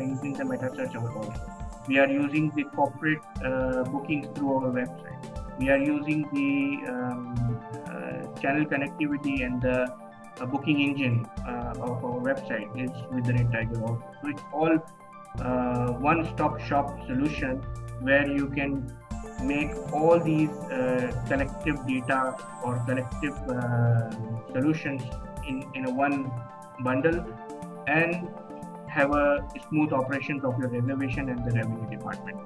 are using the meta search also. We are using the corporate uh, bookings through our website. We are using the um, uh, channel connectivity and the uh, booking engine uh, of our website is with the RateTiger also. So it's all uh, one-stop shop solution where you can make all these uh, collective data or collective solutions in, in a one bundle and have a smooth operations of your reservation and the revenue department.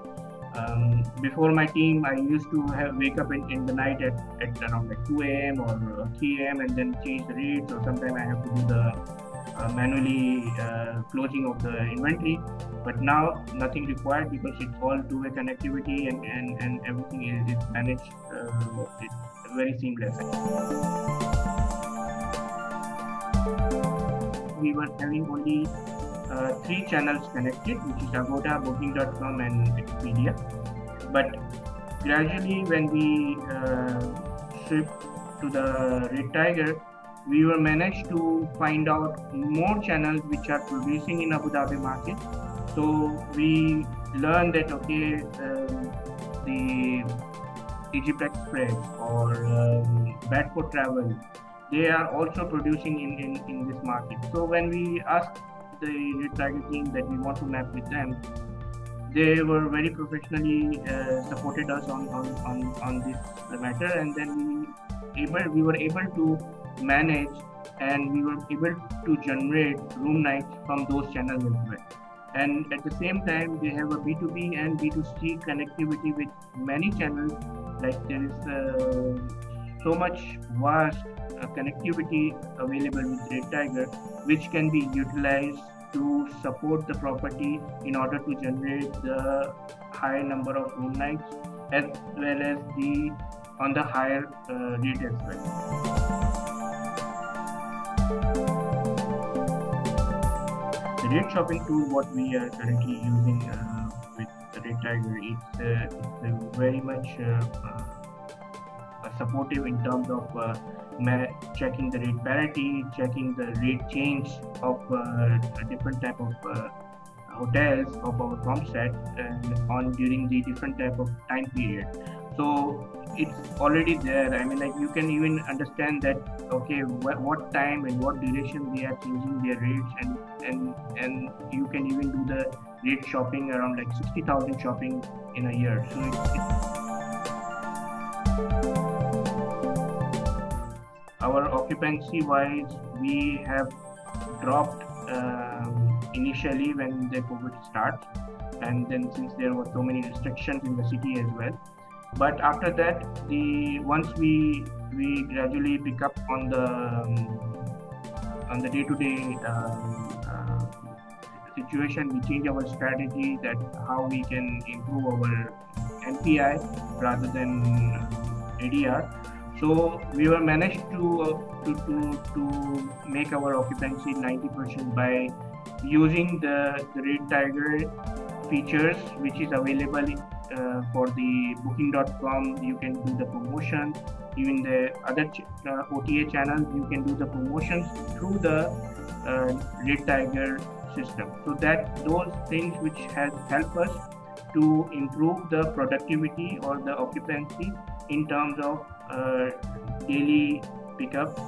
Um, before my team, I used to have wake up in, in the night at, at around like 2 a.m. or 3 a.m. and then change the rates, or sometimes I have to do the uh, manually uh, closing of the inventory. But now nothing required because it's all two-way connectivity and, and, and everything is, is managed. Uh, it's very seamless. We were having only uh, three channels connected, which is Agoda, Booking.com, and Expedia. But gradually, when we uh, shift to the RateTiger, we were managed to find out more channels which are producing in Abu Dhabi market. So we learned that okay, um, the Egypt Express or um, for Travel, they are also producing in, in, in this market. So when we asked the team that we want to map with them, they were very professionally uh, supported us on, on, on, on this matter and then we able we were able to manage and we were able to generate room nights from those channels as well. And at the same time, they have a B2B and B2C connectivity with many channels. Like there is uh, so much vast uh, connectivity available with RateTiger, which can be utilized to support the property in order to generate the high number of room nights as well as the on the higher uh, rate as well. The rate shopping tool, what we are currently using uh, with the RateTiger, it's, uh, it's very much uh, uh, supportive in terms of uh, checking the rate parity, checking the rate change of different type of hotels of our comp set on during the different type of time period. So it's already there. I mean, like you can even understand that okay, wh- what time and what duration they are changing their rates, and and and you can even do the rate shopping around like sixty thousand shopping in a year. So it's, it's our occupancy wise, we have dropped um, initially when the COVID starts, and then since there were so many restrictions in the city as well. But after that the once we we gradually pick up on the um, on the day-to-day um, uh, situation we change our strategy that how we can improve our MPI rather than ADR so we were managed to uh, to, to to make our occupancy 90% by using the, the RateTiger features which is available uh, for the booking.com you can do the promotion. Even the other ch- uh, ota channels you can do the promotions through the uh, RateTiger system. So that those things which has helped us to improve the productivity or the occupancy in terms of uh, daily pickup.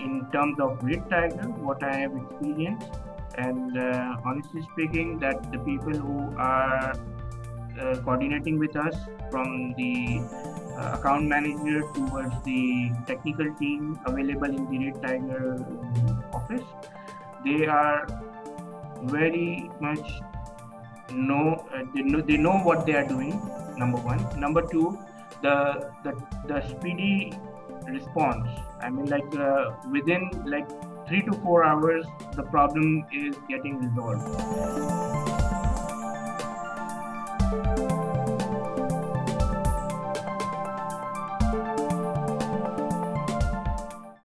In terms of RateTiger what i have experienced and uh, honestly speaking that the people who are uh, coordinating with us from the uh, account manager towards the technical team available in the RateTiger office they are very much know uh, they know they know what they are doing number one number two the the, the speedy response i mean like uh, within like three to four hours, the problem is getting resolved.